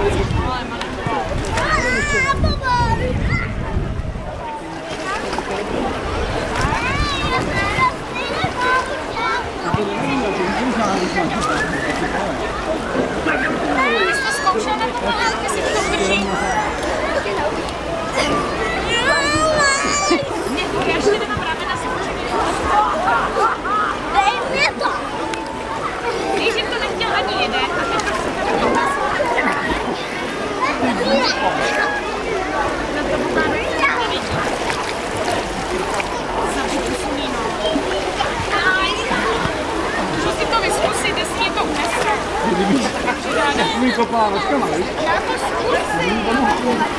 Oh, I'm on a unese. Takový kopávačka malý. Já to zkusím. Unese.